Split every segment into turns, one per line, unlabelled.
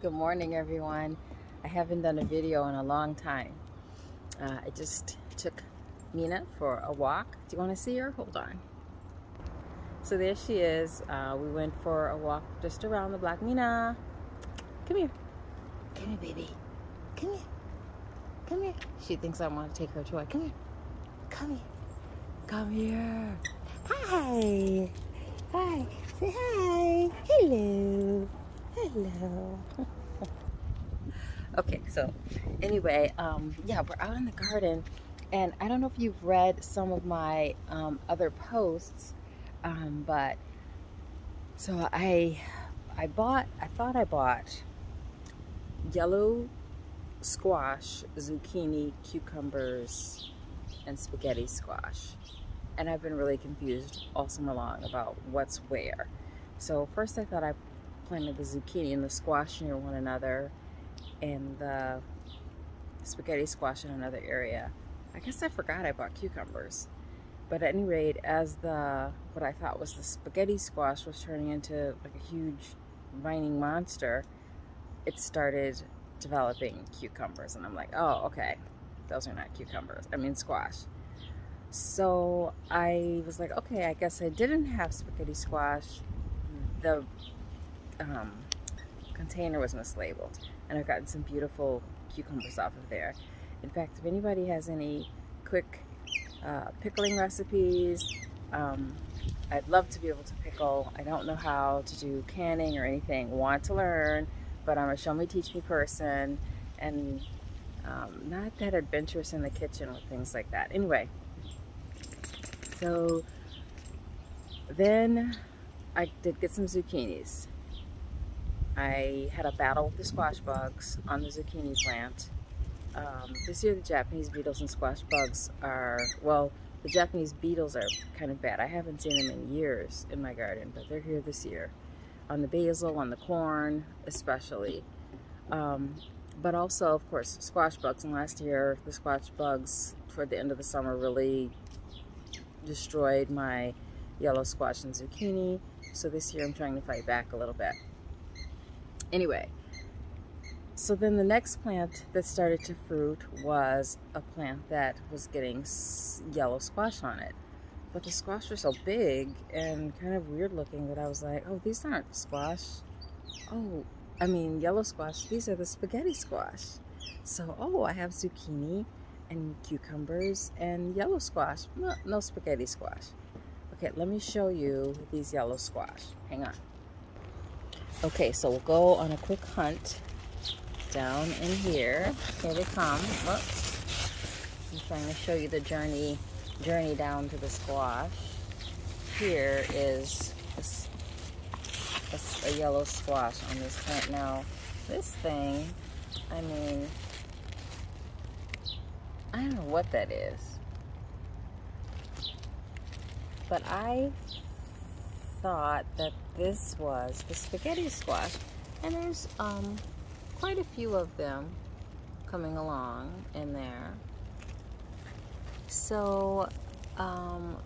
Good morning, everyone. I haven't done a video in a long time. Uh, I just took Mina for a walk. Do you want to see her? Hold on. So there she is. Uh, we went for a walk just around the block. Mina, come here. Come here, baby. Come here. Come here. She thinks I want to take her toy. Come here. Come here. Come here. Hi. Hi. Say hi. Hello. Hello. okay, so anyway, um, yeah, we're out in the garden, and I don't know if you've read some of my um, other posts, um, but so I I bought I thought I bought yellow squash, zucchini, cucumbers, and spaghetti squash. And I've been really confused all summer long about what's where. So first I thought I planted the zucchini and the squash near one another and the spaghetti squash in another area. I guess I forgot I bought cucumbers. But at any rate, as the what I thought was the spaghetti squash was turning into like a huge vining monster, it started developing cucumbers. And I'm like, oh, okay, those are not cucumbers. I mean squash. So I was like, okay, I guess I didn't have spaghetti squash. The um, container was mislabeled. And I've gotten some beautiful cucumbers off of there. In fact, if anybody has any quick uh, pickling recipes, um, I'd love to be able to pickle. I don't know how to do canning or anything. Want to learn, but I'm a show me, teach me person, and um, not that adventurous in the kitchen with things like that. Anyway, so then I did get some zucchinis. I had a battle with the squash bugs on the zucchini plant. Um, this year the Japanese beetles and squash bugs are, well, the Japanese beetles are kind of bad. I haven't seen them in years in my garden, but they're here this year. On the basil, on the corn, especially. Um, but also, of course, squash bugs. And last year, the squash bugs, toward the end of the summer, really destroyed my yellow squash and zucchini. So this year I'm trying to fight back a little bit. Anyway, so then the next plant that started to fruit was a plant that was getting yellow squash on it. But the squash were so big and kind of weird looking that I was like, oh, these aren't squash. Oh, I mean, yellow squash, these are the spaghetti squash. So, oh, I have zucchini and cucumbers and yellow squash. No, no spaghetti squash. Okay, let me show you these yellow squash. Hang on. Okay, so we'll go on a quick hunt down in here. Here they come. Look. I'm trying to show you the journey journey down to the squash. Here is a, a, a yellow squash on this plant. Now, this thing, I mean, I don't know what that is. But I thought that this was the spaghetti squash. And there's um, quite a few of them coming along in there. So um,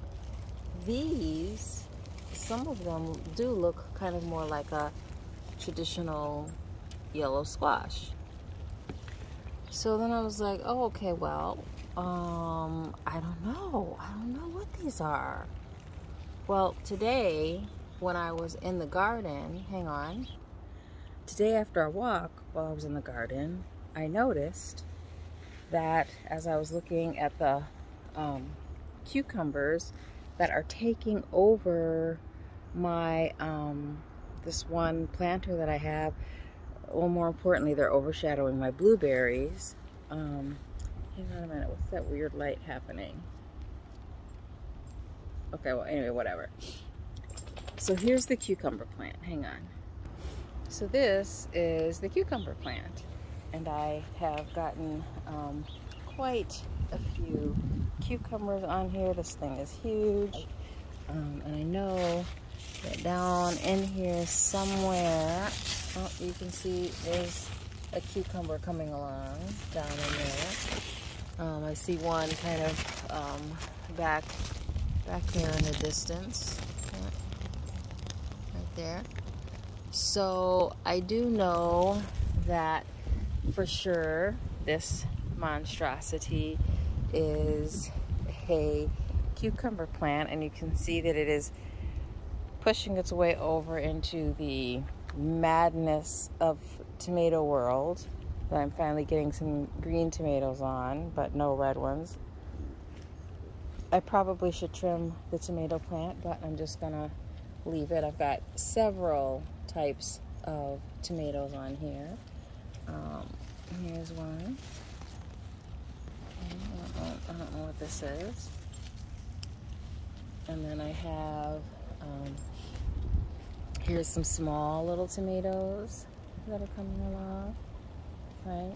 these, some of them do look kind of more like a traditional yellow squash. So then I was like, oh, okay, well, um, I don't know. I don't know what these are. Well, today, when I was in the garden, hang on, today after a walk while I was in the garden, I noticed that as I was looking at the um, cucumbers that are taking over my, um, this one planter that I have, well, more importantly, they're overshadowing my blueberries. Um, hang on a minute, what's that weird light happening? Okay, well, anyway, whatever. So here's the cucumber plant. Hang on. So this is the cucumber plant. And I have gotten um, quite a few cucumbers on here. This thing is huge. Um, and I know that down in here somewhere, oh, you can see there's a cucumber coming along down in there. Um, I see one kind of um, back back there in the distance. There. So I do know that for sure this monstrosity is a cucumber plant and you can see that it is pushing its way over into the madness of tomato world that I'm finally getting some green tomatoes on but no red ones I probably should trim the tomato plant but I'm just gonna leave it I've got several types of tomatoes on here. Um, here's one. I don't, know, what this is. And then I have um, here's some small little tomatoes that are coming along right?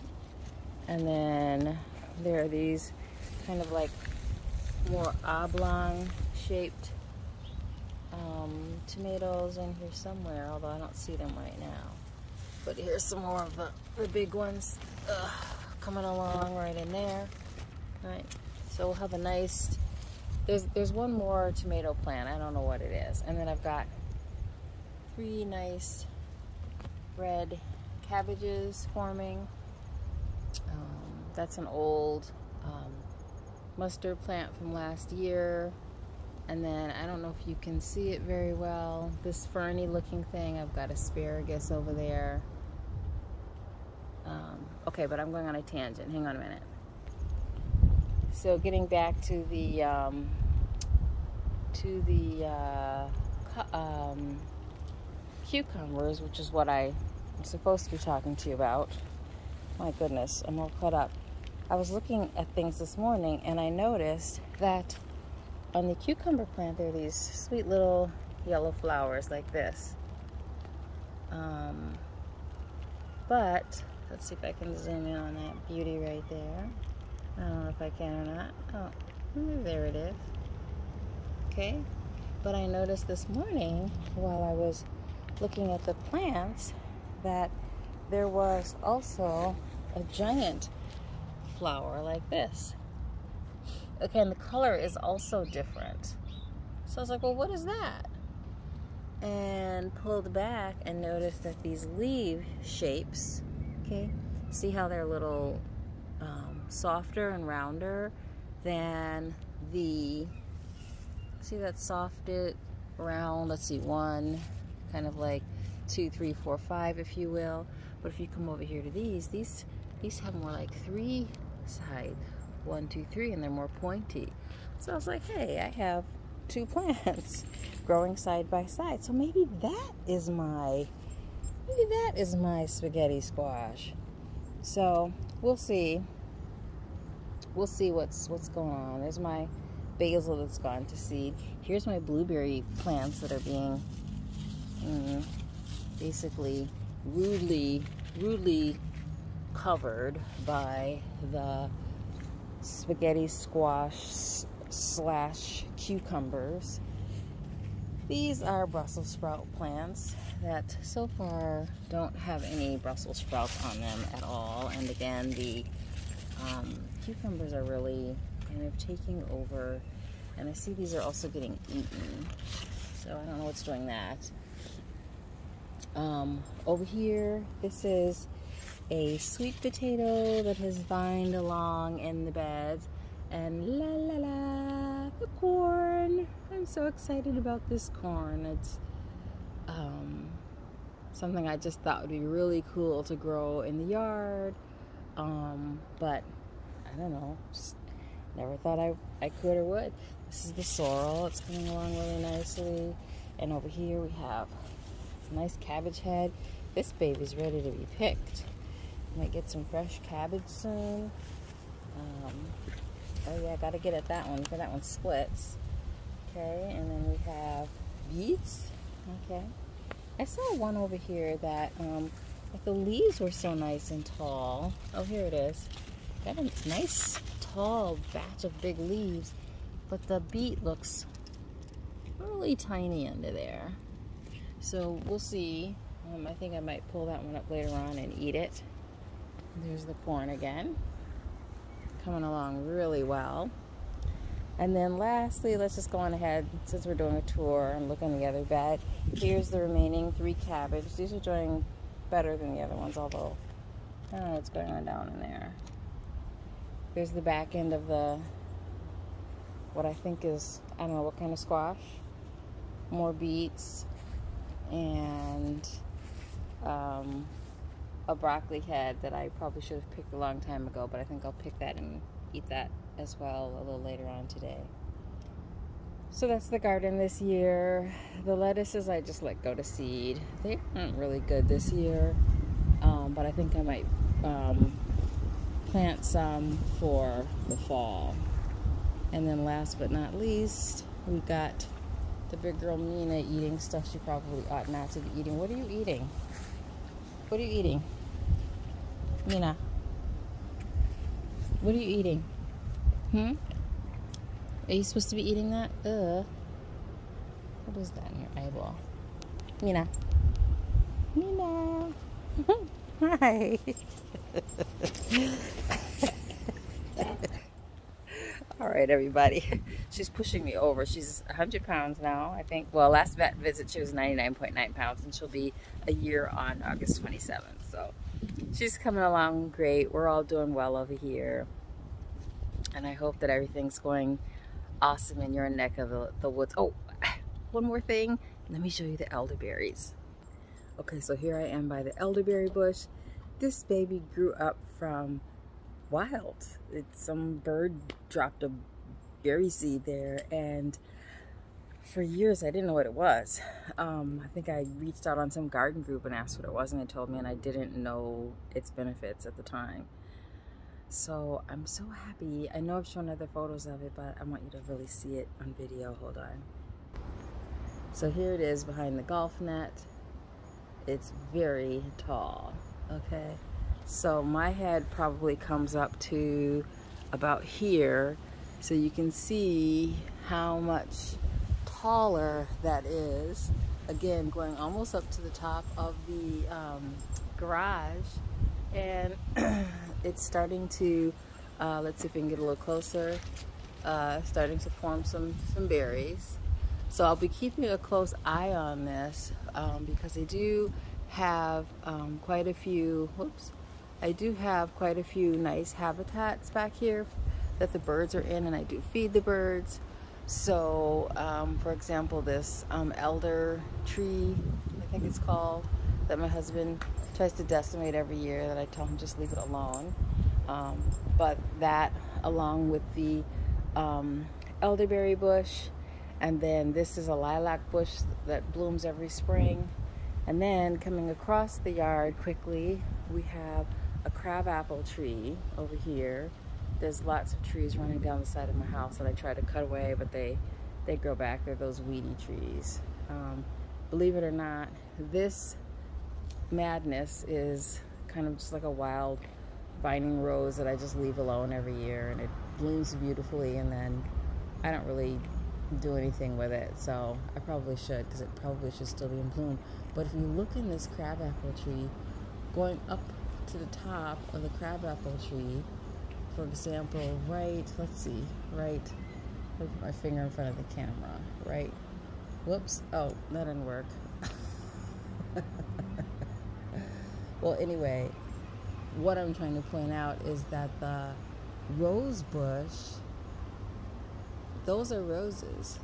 And then there are these kind of like more oblong shaped um, tomatoes in here somewhere although I don't see them right now but here's some more of the, the big ones Ugh, coming along right in there right so we'll have a nice there's, there's one more tomato plant. I don't know what it is. And then I've got three nice red cabbages forming. Um, that's an old um, mustard plant from last year. And then I don't know if you can see it very well. This ferny looking thing, I've got asparagus over there. Um, okay, but I'm going on a tangent. Hang on a minute. So getting back to the um, to the uh, um, cucumbers, which is what I am supposed to be talking to you about. My goodness, I'm all caught up. I was looking at things this morning and I noticed that on the cucumber plant there are these sweet little yellow flowers like this. Um, but let's see if I can zoom in on that beauty right there. I don't know if I can or not. Oh, there it is okay? But I noticed this morning while I was looking at the plants that there was also a giant flower like this. Okay, and the color is also different. So I was like, well, what is that? And pulled back and noticed that these leaf shapes, okay, see how they're a little um, softer and rounder than the See that softed round, let's see, one, kind of like two, three, four, five, if you will. But if you come over here to these, these these have more like three sides. One, two, three, and they're more pointy. So I was like, hey, I have two plants growing side by side. So maybe that is my maybe that is my spaghetti squash. So we'll see. We'll see what's what's going on. There's my basil that's gone to seed. Here's my blueberry plants that are being mm, basically rudely, rudely covered by the spaghetti squash slash cucumbers. These are Brussels sprout plants that so far don't have any Brussels sprouts on them at all. And again, the um, cucumbers are really kind of taking over. And I see these are also getting eaten. So I don't know what's doing that. Um, over here, this is a sweet potato that has vined along in the beds. And la la la, the corn. I'm so excited about this corn. It's um, something I just thought would be really cool to grow in the yard. Um, but I don't know, just Never thought I, I could or would. This is the sorrel. It's coming along really nicely. And over here we have a nice cabbage head. This baby's ready to be picked. Might get some fresh cabbage soon. Um, oh yeah, I gotta get at that one, because that one splits. Okay, and then we have beets. Okay. I saw one over here that um, like the leaves were so nice and tall. Oh, here it is. Got a nice tall batch of big leaves, but the beet looks really tiny under there. So we'll see. Um, I think I might pull that one up later on and eat it. There's the corn again. Coming along really well. And then lastly, let's just go on ahead since we're doing a tour and look on the other bed. Here's the remaining three cabbage. These are doing better than the other ones, although I don't know what's going on down in there. There's the back end of the, what I think is, I don't know what kind of squash. More beets and um, a broccoli head that I probably should have picked a long time ago, but I think I'll pick that and eat that as well a little later on today. So that's the garden this year. The lettuces I just let go to seed. They aren't really good this year, um, but I think I might um, plant some for the fall. And then last but not least, we've got the big girl Mina eating stuff she probably ought not to be eating. What are you eating? What are you eating? Mina. What are you eating? Hmm? Are you supposed to be eating that? Ugh. What is that in your eyeball? Mina. Mina. Hi. All right, everybody. She's pushing me over. She's 100 pounds now, I think. Well, last vet visit, she was 99.9 pounds, and she'll be a year on August 27th. So she's coming along great. We're all doing well over here. And I hope that everything's going awesome in your neck of the, the woods. Oh, one more thing. Let me show you the elderberries. Okay, so here I am by the elderberry bush. This baby grew up from wild. It's some bird dropped a berry seed there and for years I didn't know what it was. Um, I think I reached out on some garden group and asked what it was and they told me and I didn't know its benefits at the time. So I'm so happy. I know I've shown other photos of it, but I want you to really see it on video. Hold on. So here it is behind the golf net. It's very tall, okay? So my head probably comes up to about here. So you can see how much taller that is. Again, going almost up to the top of the um, garage. And it's starting to, uh, let's see if we can get a little closer, uh, starting to form some, some berries. So I'll be keeping a close eye on this um, because I do have um, quite a few, whoops, I do have quite a few nice habitats back here that the birds are in and I do feed the birds. So, um, for example, this um, elder tree, I think it's called, that my husband tries to decimate every year that I tell him just leave it alone. Um, but that along with the um, elderberry bush and then this is a lilac bush that blooms every spring. And then coming across the yard quickly, we have a crabapple tree over here. There's lots of trees running down the side of my house that I try to cut away, but they, they grow back. They're those weedy trees. Um, believe it or not, this madness is kind of just like a wild vining rose that I just leave alone every year and it blooms beautifully and then I don't really do anything with it so I probably should because it probably should still be in bloom but if you look in this crabapple tree going up to the top of the crabapple tree for example right let's see right I put my finger in front of the camera right whoops oh that didn't work well, anyway, what I'm trying to point out is that the rose bush, those are roses.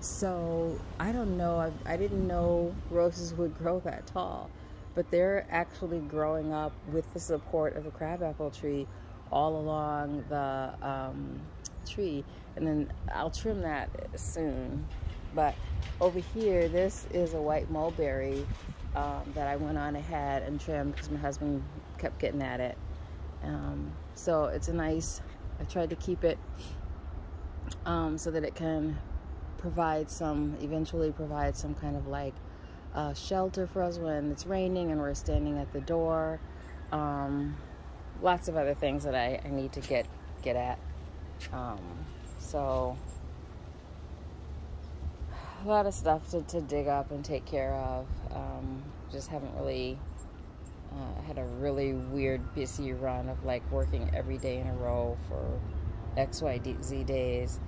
So I don't know, I, I didn't know roses would grow that tall, but they're actually growing up with the support of a crabapple tree all along the um, tree. And then I'll trim that soon. But over here, this is a white mulberry um, that I went on ahead and trimmed because my husband kept getting at it. Um, so it's a nice, I tried to keep it um, so that it can provide some, eventually provide some kind of like uh, shelter for us when it's raining and we're standing at the door. Um, lots of other things that I, I need to get, get at. Um, so a lot of stuff to, to dig up and take care of. Um, just haven't really uh, had a really weird busy run of like working every day in a row for XYZ days.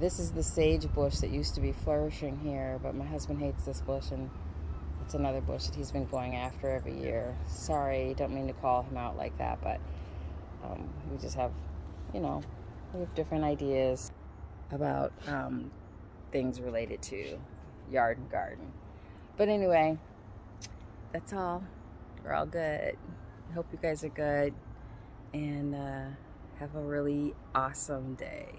This is the sage bush that used to be flourishing here, but my husband hates this bush and it's another bush that he's been going after every year. Sorry, don't mean to call him out like that, but um, we just have, you know, we have different ideas about um, things related to yard and garden. But anyway, that's all. We're all good. Hope you guys are good and uh, have a really awesome day.